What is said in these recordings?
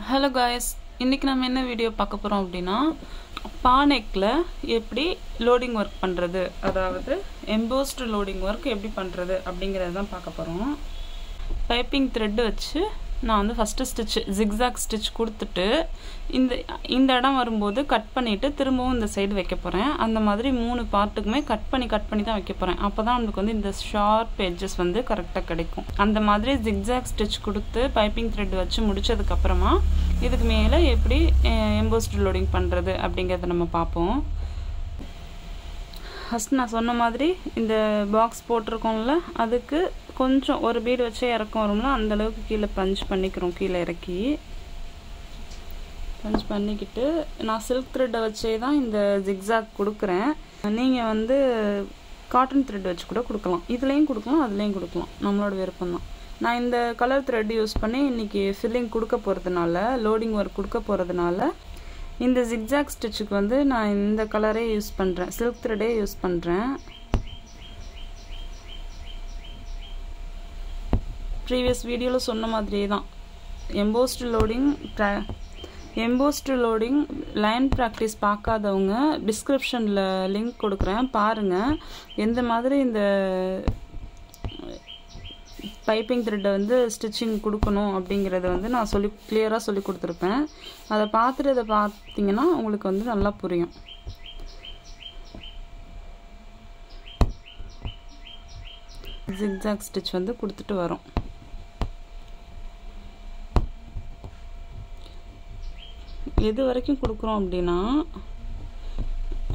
Hello guys இன்றைக்கி நம்ம என்ன வீடியோ பார்க்க போகிறோம் அப்படின்னா பானெக்கில் எப்படி லோடிங் ஒர்க் பண்ணுறது அதாவது எம்போஸ்டு லோடிங் ஒர்க் எப்படி பண்ணுறது அப்படிங்கிறது தான் பார்க்க போகிறோம் பைப்பிங் த்ரெட்டு வச்சு நான் வந்து ஃபஸ்ட்டு ஸ்டிச் ஜிக்ஸாக் ஸ்டிச் கொடுத்துட்டு இந்த இந்த இடம் வரும்போது கட் பண்ணிவிட்டு திரும்பவும் இந்த சைடு வைக்க போகிறேன் அந்த மாதிரி மூணு பார்ட்டுக்குமே கட் பண்ணி கட் பண்ணி தான் வைக்க போகிறேன் அப்போ தான் நமக்கு வந்து இந்த ஷார்ப் எட்ஜஸ் வந்து கரெக்டாக கிடைக்கும். அந்த மாதிரி ஜிக்ஸாக் ஸ்டிச் கொடுத்து பைப்பிங் த்ரெட் வச்சு முடிச்சதுக்கப்புறமா இதுக்கு மேலே எப்படி எம்போஸ்ட் லோடிங் பண்ணுறது அப்படிங்கிறத நம்ம பார்ப்போம். ஃபஸ்ட் நான் சொன்ன மாதிரி இந்த பாக்ஸ் போட்டிருக்கோம்ல அதுக்கு கொஞ்சம் ஒரு பீடு வச்சே இறக்கம் வரும்ல அந்தளவுக்கு கீழே பஞ்ச் பண்ணிக்கிறோம் கீழே இறக்கி. பஞ்ச் பண்ணிக்கிட்டு நான் சில்க் த்ரெட்டை வச்சே தான் இந்த ஜிக்ஸாக் கொடுக்குறேன். நீங்கள் வந்து காட்டன் த்ரெட் வச்சு கூட கொடுக்கலாம். இதுலேயும் கொடுக்கலாம் அதுலேயும் கொடுக்கலாம். நம்மளோட விருப்பம் தான். நான் இந்த கலர் த்ரெட் யூஸ் பண்ணி இன்றைக்கி ஃபில்லிங் கொடுக்க போகிறதுனால லோடிங் ஒர்க் கொடுக்க போகிறதுனால இந்த ஜிக்ஜாக் ஸ்டிச்சுக்கு வந்து நான் இந்த கலரே யூஸ் பண்ணுறேன் சில்க் த்ரெடே யூஸ் பண்ணுறேன் ப்ரீவியஸ் வீடியோவில் சொன்ன மாதிரியே தான். Embossed loading embossed loading line practice பார்க்காதவங்க டிஸ்கிரிப்ஷனில் லிங்க் கொடுக்குறேன். பாருங்கள் எந்த மாதிரி இந்த பைப்பிங் த்ரெட்டை வந்து ஸ்டிச்சிங் கொடுக்கணும் அப்படிங்கிறத வந்து நான் சொல்லி கிளியராக சொல்லி கொடுத்துருப்பேன். அதை பார்த்துட்டு அதை பார்த்தீங்கன்னா உங்களுக்கு வந்து நல்லா புரியும். ஜிக்ஜாக் ஸ்டிச் வந்து கொடுத்துட்டு வரோம். எது வரைக்கும் கொடுக்குறோம் அப்படின்னா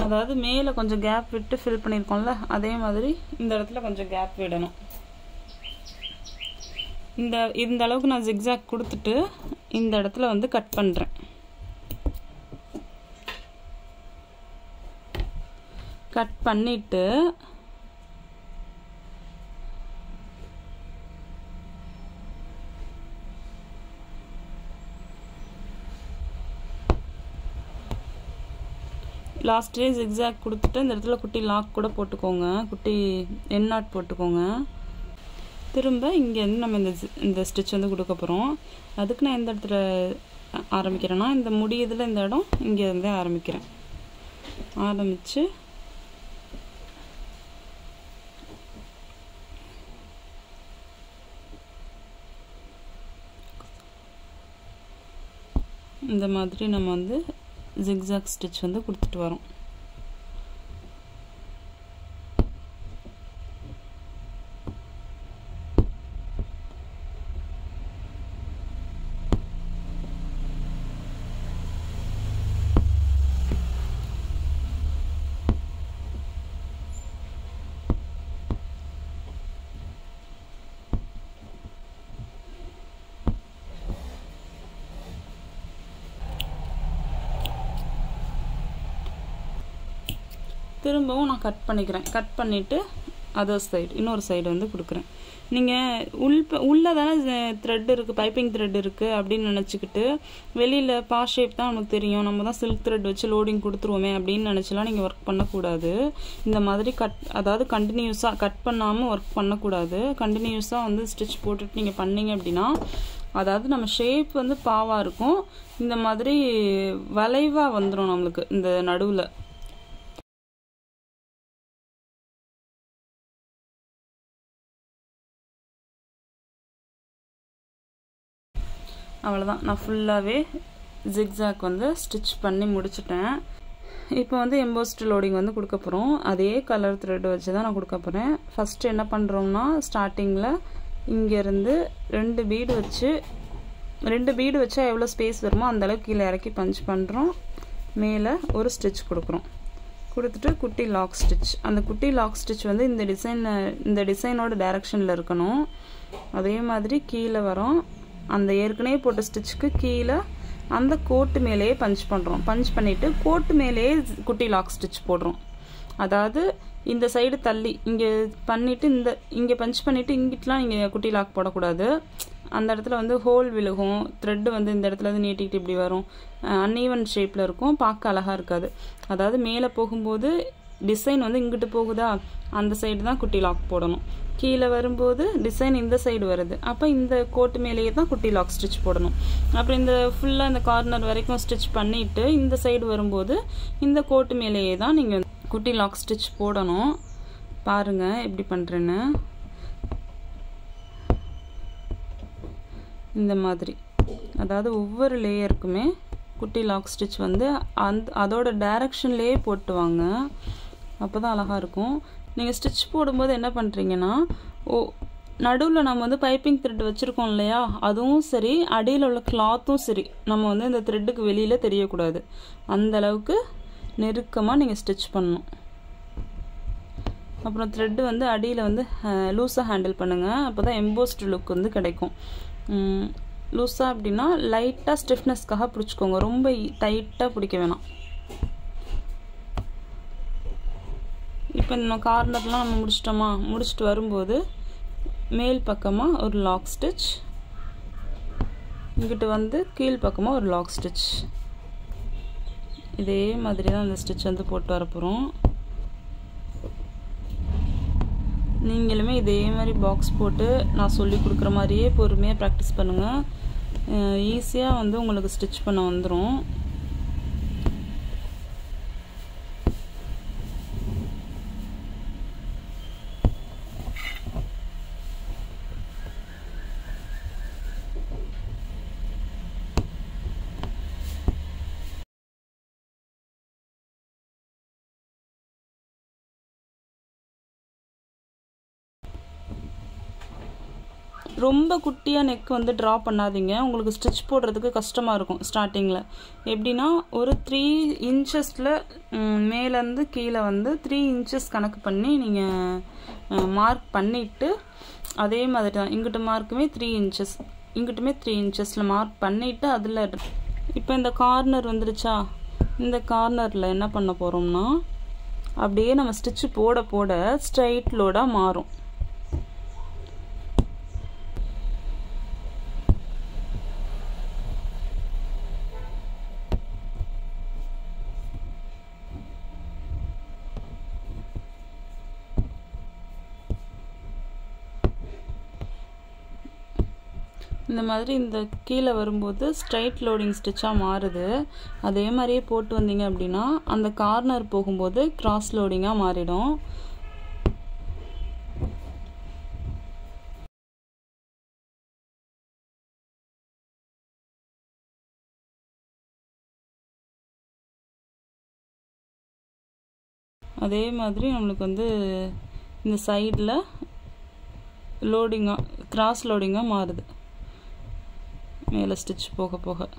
அதாவது மேலே கொஞ்சம் கேப் விட்டு ஃபில் பண்ணியிருக்கோம்ல அதே மாதிரி இந்த இடத்துல கொஞ்சம் கேப் விடணும். இந்த இந்த அளவுக்கு நான் ஜிக்ஸாக் கொடுத்துட்டு இந்த இடத்துல வந்து கட் பண்ணுறேன் கட் பண்ணிட்டு லாஸ்ட்லேயே ஜிக்ஸாக் கொடுத்துட்டு இந்த இடத்துல குட்டி லாக் கூட போட்டுக்கோங்க. குட்டி என் நாட் போட்டுக்கோங்க. திரும்ப இங்கேருந்து நம்ம இந்த இந்த ஸ்டிச் வந்து கொடுக்க போகிறோம் அதுக்கு நான் எந்த இடத்துல ஆரம்பிக்கிறேன்னா இந்த முடியதில் இந்த இடம் இங்கேருந்தே ஆரம்பிக்கிறேன். ஆரம்பித்து இந்த மாதிரி நம்ம வந்து ஜிக்ஸாக் ஸ்டிச் வந்து கொடுத்துட்டு வரோம். திரும்பவும் நான் கட் பண்ணிக்கிறேன். கட் பண்ணிவிட்டு அதர் சைடு இன்னொரு சைடு வந்து கொடுக்குறேன். நீங்கள் உள் உள்ளே தானே த்ரெட் இருக்குது பைப்பிங் த்ரெட் இருக்குது அப்படின்னு நினச்சிக்கிட்டு வெளியில் பா ஷேப் தான் நமக்கு தெரியும். நம்ம தான் சில்க் த்ரெட் வச்சு லோடிங் கொடுத்துருவோமே அப்படின்னு நினச்சிலாம் நீங்கள் ஒர்க் பண்ணக்கூடாது. இந்த மாதிரி கட் அதாவது கண்டினியூஸாக கட் பண்ணாமல் ஒர்க் பண்ணக்கூடாது. கண்டினியூஸாக வந்து ஸ்டிச் போட்டுட்டு நீங்கள் பண்ணீங்க அப்படின்னா அதாவது நம்ம ஷேப் வந்து பாவாக இருக்கும். இந்த மாதிரி வளைவாக வந்துடும் நம்மளுக்கு இந்த நடுவில். அவ்வளோதான் நான் ஃபுல்லாகவே ஜிக்ஸாக் வந்து ஸ்டிச் பண்ணி முடிச்சிட்டேன். இப்போ வந்து எம்போஸ்டு லோடிங் வந்து கொடுக்க போகிறோம் அதே கலர் த்ரெட் வச்சு தான் நான் கொடுக்க போகிறேன் ஃபஸ்ட்டு என்ன பண்ணுறோம்னா ஸ்டார்டிங்கில் இங்கேருந்து ரெண்டு பீடு வச்சு ரெண்டு பீடு வச்சா எவ்வளோ ஸ்பேஸ் வருமோ அந்தளவுக்கு கீழே இறக்கி பஞ்ச் பண்ணுறோம் மேலே ஒரு ஸ்டிச் கொடுக்குறோம். கொடுத்துட்டு குட்டி லாக் ஸ்டிச் அந்த குட்டி லாக் ஸ்டிச் வந்து இந்த டிசைன் இந்த டிசைனோட டைரக்ஷனில் இருக்கணும். அதே மாதிரி கீழே வரோம். அந்த ஏற்கனவே போட்ட ஸ்டிச்சுக்கு கீழே அந்த கோட்டு மேலேயே பஞ்ச் பண்ணுறோம் பஞ்ச் பண்ணிவிட்டு கோட்டு மேலேயே குட்டி லாக் ஸ்டிச் போடுறோம். அதாவது இந்த சைடு தள்ளி இங்கே பண்ணிவிட்டு இந்த இங்கே பஞ்ச் பண்ணிவிட்டு இங்கிட்டலாம் நீங்கள் குட்டி லாக் போடக்கூடாது. அந்த இடத்துல வந்து ஹோல் விழுகும் த்ரெட்டு வந்து இந்த இடத்துல வந்து நீட்டிக்கிட்டு இப்படி வரும். அன்ஈவன் ஷேப்பில் இருக்கும் பார்க்க அழகாக இருக்காது. அதாவது மேலே போகும்போது டிசைன் வந்து இங்கிட்டு போகுதா? அந்த சைடு தான் குட்டி லாக் போடணும். கீழே வரும்போது டிசைன் இந்த சைடு வருது. அப்போ இந்த கோட்டு மேலேயே தான் குட்டி லாக் ஸ்டிச் போடணும். அப்புறம் இந்த ஃபுல்லாக இந்த கார்னர் வரைக்கும் ஸ்டிச் பண்ணிவிட்டு இந்த சைடு வரும்போது இந்த கோட்டு மேலேயே தான் நீங்கள் குட்டி லாக் ஸ்டிச் போடணும். பாருங்கள் எப்படி பண்ணுறேன்னு இந்த மாதிரி. அதாவது ஒவ்வொரு லேயருக்குமே குட்டி லாக் ஸ்டிச் வந்து அந்த அதோட டைரக்ஷன்லேயே போட்டுவாங்க. அப்போ தான் அழகாக இருக்கும். நீங்கள் ஸ்டிச் போடும்போது என்ன பண்ணுறீங்கன்னா ஓ நடுவில் நம்ம வந்து பைப்பிங் த்ரெட் வச்சுருக்கோம் இல்லையா? அதுவும் சரி அடியில் உள்ள கிளாத்தும் சரி. நம்ம வந்து இந்த த்ரெட்டுக்கு வெளியில் தெரியக்கூடாது. அந்த அளவுக்கு நெருக்கமாக நீங்கள் ஸ்டிச் பண்ணணும். அப்புறம் த்ரெட்டு வந்து அடியில் வந்து லூஸாக ஹேண்டில் பண்ணுங்கள் அப்போ தான் எம்போஸ்டு லுக் வந்து கிடைக்கும். லூஸாக அப்படின்னா லைட்டாக ஸ்டிஃப்னஸ்க்காக பிடிச்சிக்கோங்க. ரொம்ப டைட்டாக பிடிக்க வேணாம். இப்போ நம்ம கார்னர்லாம் நம்ம முடிச்சிட்டோமா? முடிச்சுட்டு வரும்போது மேல் பக்கமாக ஒரு லாக் ஸ்டிச் இங்கிட்டு வந்து கீழ் பக்கமாக ஒரு லாக் ஸ்டிச் இதே மாதிரி தான் அந்த ஸ்டிச் வந்து போட்டு வரப்போகிறோம் நீங்களுமே இதே மாதிரி பாக்ஸ் போட்டு நான் சொல்லி கொடுக்குற மாதிரியே பொறுமையாக ப்ராக்டிஸ் பண்ணுங்கள் ஈஸியாக வந்து உங்களுக்கு ஸ்டிச் பண்ண வந்துடும் ரொம்ப குட்டியாக நெக் வந்து ட்ரா பண்ணாதீங்க. உங்களுக்கு ஸ்டிச் போடுறதுக்கு கஷ்டமாக இருக்கும் ஸ்டார்டிங்கில் எப்படின்னா ஒரு த்ரீ இன்ச்சஸில் மேலேருந்து கீழே வந்து த்ரீ இன்ச்சஸ் கணக்கு பண்ணி நீங்கள் மார்க் பண்ணிவிட்டு அதே மாதிரி தான். இங்கிட்டு மார்க்குமே த்ரீ இன்ச்சஸ் இங்கிட்டுமே த்ரீ இன்ச்சஸில் மார்க் பண்ணிவிட்டு அதில் இப்போ இந்த கார்னர் வந்துருச்சா? இந்த கார்னரில் என்ன பண்ண போகிறோம்னா அப்படியே நம்ம ஸ்டிச்சு போட போட ஸ்ட்ரைட் லோடாக மாறும். இந்த மாதிரி இந்த கீழே வரும்போது ஸ்ட்ரைட் லோடிங் ஸ்டிச்சாக மாறுது. அதே மாதிரியே போட்டு வந்தீங்க அப்படின்னா அந்த கார்னர் போகும்போது கிராஸ் லோடிங்காக மாறிடும். அதே மாதிரி நம்மளுக்கு வந்து இந்த சைடில் லோடிங்காக கிராஸ் லோடிங்காக மாறுது. மேலே ஸ்டிச் போக போக.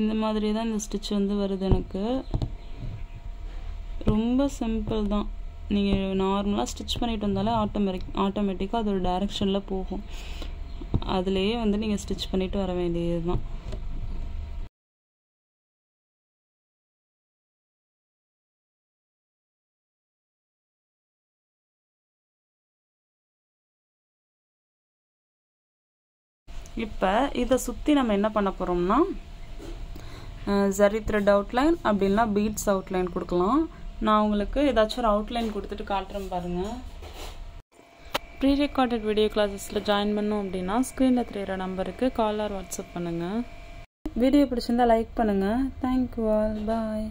இந்த மாதிரி தான் இந்த ஸ்டிச் வந்து வருது எனக்கு. ரொம்ப சிம்பிள் தான். நீங்கள் நார்மலாக ஸ்டிச் பண்ணிட்டு வந்தாலே ஆட்டோமேட்டிக் ஆட்டோமேட்டிக்காக அதோட டைரெக்ஷனில் போகும். அதுலேயே வந்து நீங்கள் ஸ்டிச் பண்ணிட்டு வர வேண்டியது தான். இப்போ இதை சுற்றி நம்ம என்ன பண்ண போகிறோம்னா ஜரி த்ரெட் அவுட்லைன் அப்படின்னா பீட்ஸ் அவுட்லைன் கொடுக்கலாம். நான் உங்களுக்கு ஏதாச்சும் ஒரு அவுட்லைன் கொடுத்துட்டு காட்டுறேன் பாருங்கள் ப்ரீ ரெக்கார்டட் வீடியோ கிளாஸஸில் ஜாயின் பண்ணோம் அப்படின்னா ஸ்க்ரீனில் தெரியிற நம்பருக்கு கால் ஆர் வாட்ஸ்அப் பண்ணுங்கள் வீடியோ பிடிச்சிருந்தா லைக் பண்ணுங்கள் தேங்க்யூ ஆல் பாய்